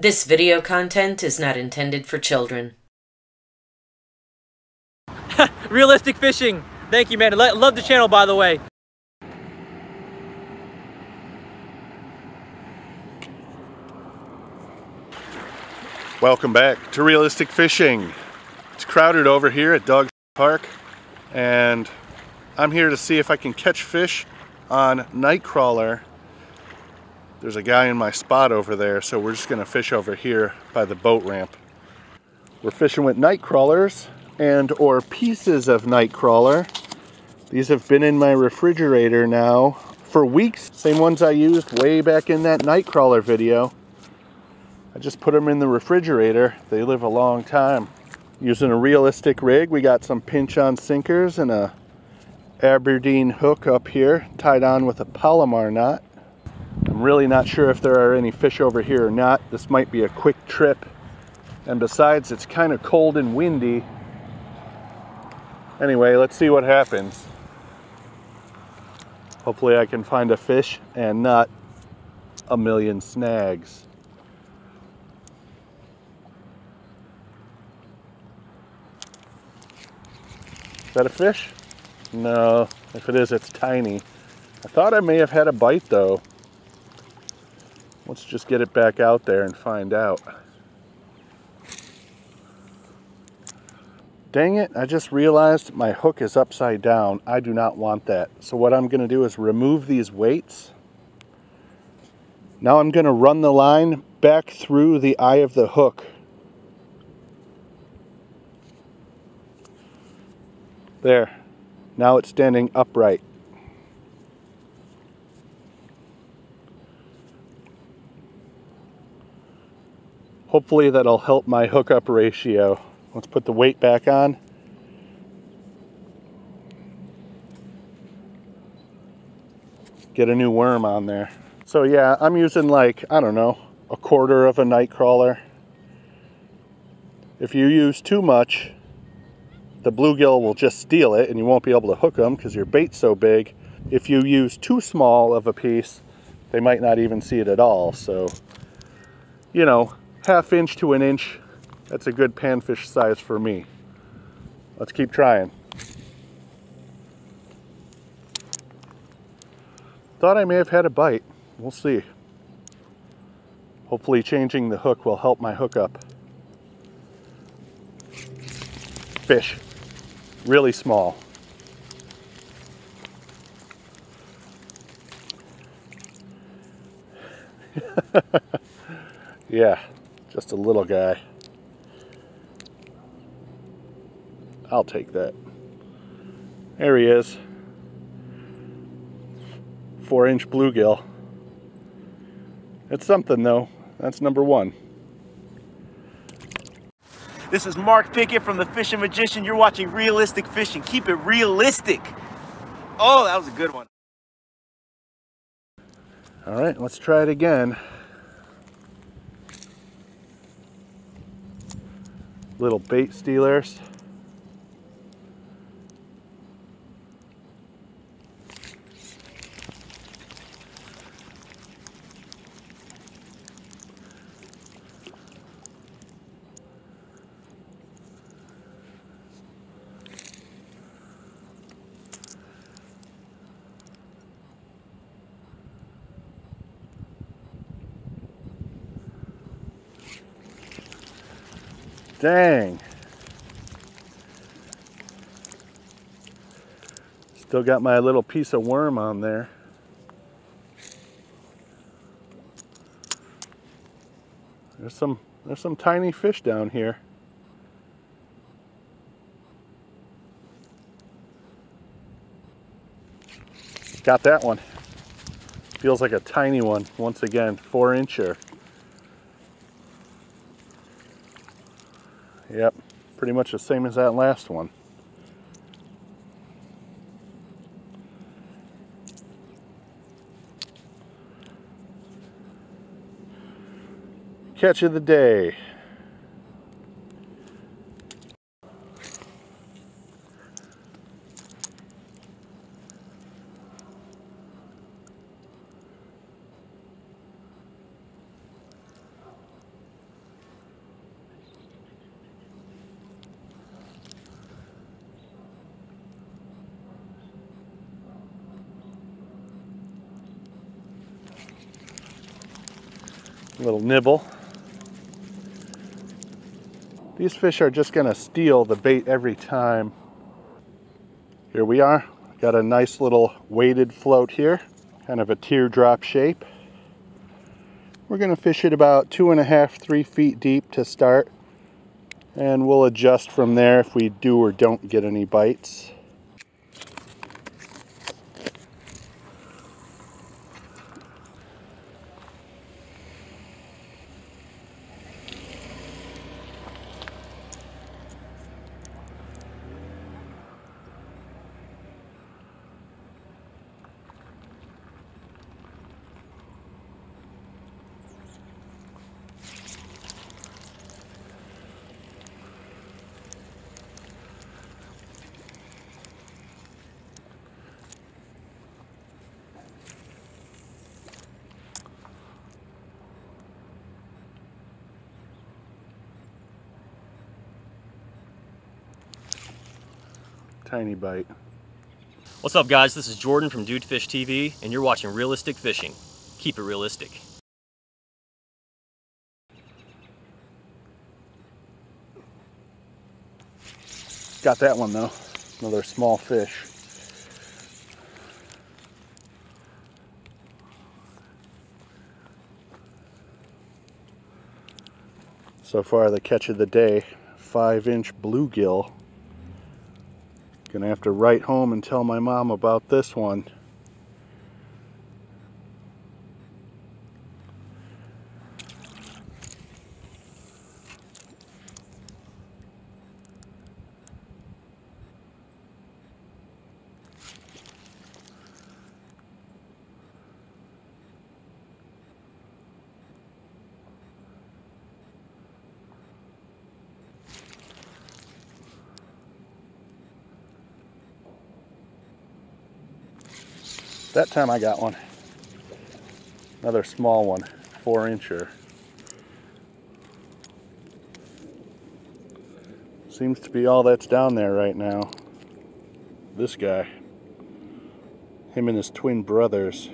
This video content is not intended for children. Realistic fishing. Thank you, man. Love the channel, by the way. Welcome back to Realistic Fishing. It's crowded over here at Dog Park, and I'm here to see if I can catch fish on Nightcrawler. There's a guy in my spot over there, so we're just gonna fish over here by the boat ramp. We're fishing with night crawlers and or pieces of night crawler. These have been in my refrigerator now for weeks. Same ones I used way back in that night crawler video. I just put them in the refrigerator. They live a long time. Using a realistic rig, we got some pinch on sinkers and a Aberdeen hook up here tied on with a Palomar knot. I'm really not sure if there are any fish over here or not. This might be a quick trip. And besides, it's kind of cold and windy. Anyway, let's see what happens. Hopefully I can find a fish and not a million snags. Is that a fish? No, if it is, it's tiny. I thought I may have had a bite though. Let's just get it back out there and find out. Dang it, I just realized my hook is upside down. I do not want that. So what I'm gonna do is remove these weights. Now I'm gonna run the line back through the eye of the hook. There. Now it's standing upright. Hopefully that'll help my hookup ratio. Let's put the weight back on. Get a new worm on there. So yeah, I'm using like, I don't know, a quarter of a night crawler. If you use too much, the bluegill will just steal it and you won't be able to hook them because your bait's so big. If you use too small of a piece, they might not even see it at all. So, you know, half inch to an inch, that's a good panfish size for me. Let's keep trying. Thought I may have had a bite. We'll see. Hopefully changing the hook will help my hookup. Fish really small. yeah, just a little guy. I'll take that. There he is. Four inch bluegill. It's something though. That's number one. This is Mark Pickett from The Fishing Magician. You're watching Realistic Fishing. Keep it realistic. Oh, that was a good one. All right, let's try it again. Little bait stealers. Dang. Still got my little piece of worm on there. There's some there's some tiny fish down here. Got that one. Feels like a tiny one once again, four incher. Yep, pretty much the same as that last one. Catch of the day. Little nibble. These fish are just gonna steal the bait every time. Here we are. Got a nice little weighted float here, kind of a teardrop shape. We're gonna fish it about two and a half, three feet deep to start. And we'll adjust from there if we do or don't get any bites. Tiny bite. What's up, guys? This is Jordan from Dude Fish TV, and you're watching Realistic Fishing. Keep it realistic. Got that one though. Another small fish. So far the catch of the day, five inch bluegill. Gonna have to write home and tell my mom about this one. That time I got one. Another small one, four incher. Seems to be all that's down there right now. This guy. Him and his twin brothers.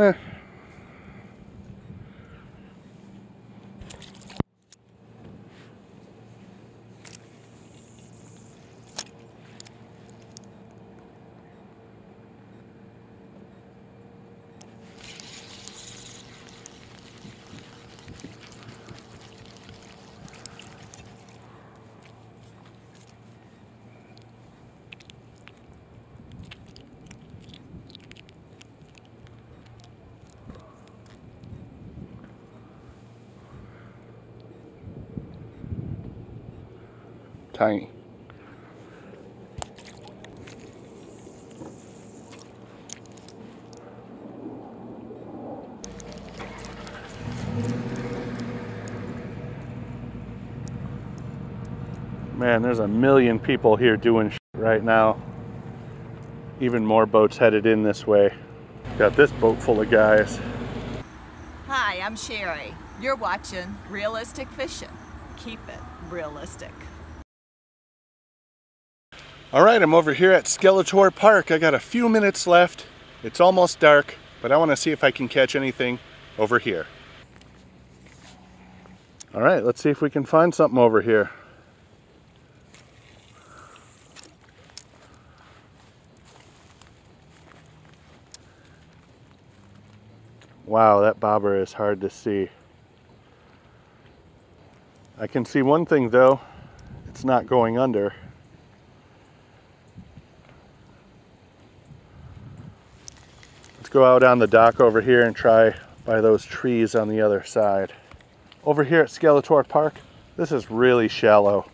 Eh. Tiny. Man, there's a million people here doing right now. Even more boats headed in this way. Got this boat full of guys. Hi, I'm Sherry. You're watching Realistic Fishing. Keep it realistic. All right, I'm over here at Skeletor Park. I got a few minutes left. It's almost dark, but I want to see if I can catch anything over here. All right, let's see if we can find something over here. Wow, that bobber is hard to see. I can see one thing though, it's not going under. Go out on the dock over here and try by those trees on the other side. Over here at Skeletor Park, this is really shallow.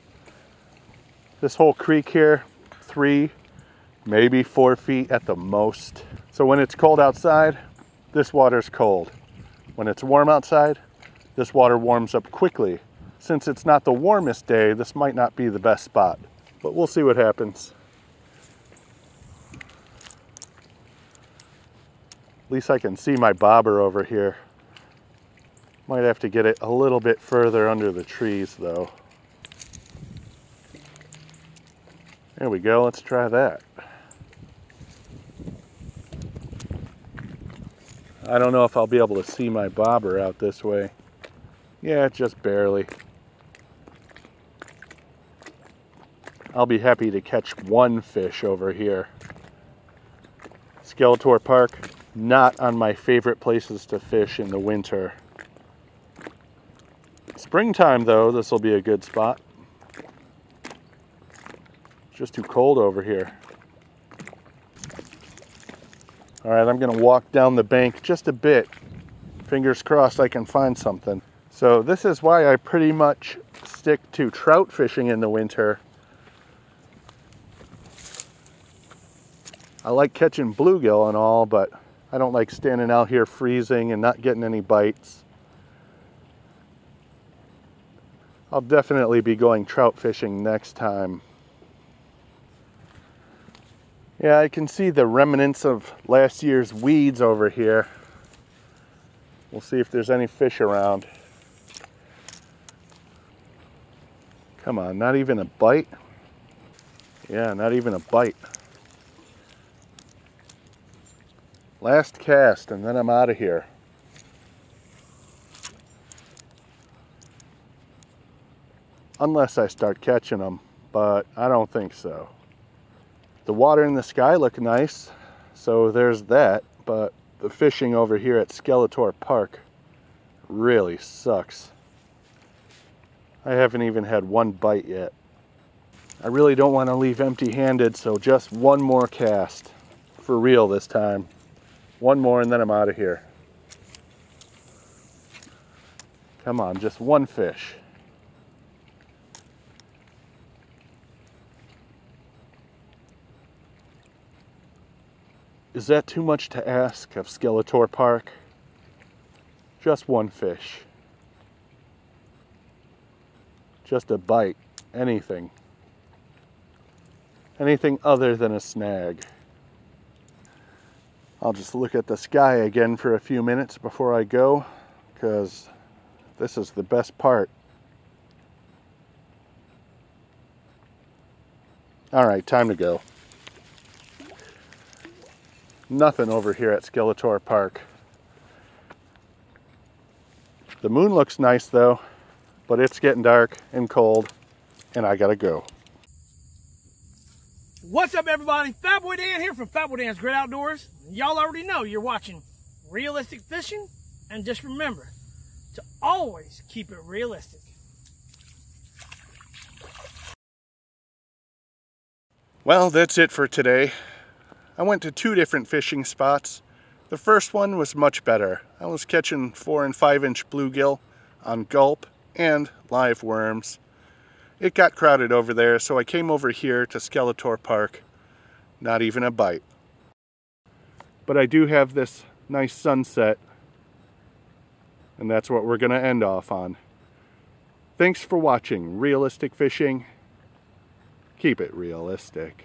This whole creek here, three, maybe four feet at the most. So when it's cold outside, this water's cold. When it's warm outside, this water warms up quickly. Since it's not the warmest day, this might not be the best spot, but we'll see what happens. At least I can see my bobber over here. Might have to get it a little bit further under the trees though. There we go, let's try that. I don't know if I'll be able to see my bobber out this way. Yeah, just barely. I'll be happy to catch one fish over here. Skeletor Park, not on my favorite places to fish in the winter. Springtime though, this will be a good spot. It's just too cold over here. All right, I'm gonna walk down the bank just a bit. Fingers crossed I can find something. So this is why I pretty much stick to trout fishing in the winter. I like catching bluegill and all, but I don't like standing out here freezing and not getting any bites. I'll definitely be going trout fishing next time. Yeah, I can see the remnants of last year's weeds over here. We'll see if there's any fish around. Come on, not even a bite? Yeah, not even a bite. Last cast and then I'm out of here. Unless I start catching them, but I don't think so. The water in the sky look nice, so there's that, but the fishing over here at Skeletor Park really sucks. I haven't even had one bite yet. I really don't want to leave empty-handed, so just one more cast. For real this time. One more and then I'm out of here. Come on, just one fish. Is that too much to ask of Skeletor Park? Just one fish. Just a bite. Anything. Anything other than a snag. I'll just look at the sky again for a few minutes before I go because this is the best part. All right, time to go. Nothing over here at Skeletor Park. The moon looks nice though, but it's getting dark and cold and I gotta go. What's up everybody? Fatboy Dan here from Fatboy Dan's Great Outdoors. Y'all already know you're watching realistic fishing and just remember to always keep it realistic. Well, that's it for today. I went to two different fishing spots. The first one was much better. I was catching four and five inch bluegill on gulp and live worms. It got crowded over there, so I came over here to Skeletor Park. Not even a bite. But I do have this nice sunset, and that's what we're going to end off on. Thanks for watching Realistic Fishing. Keep it realistic.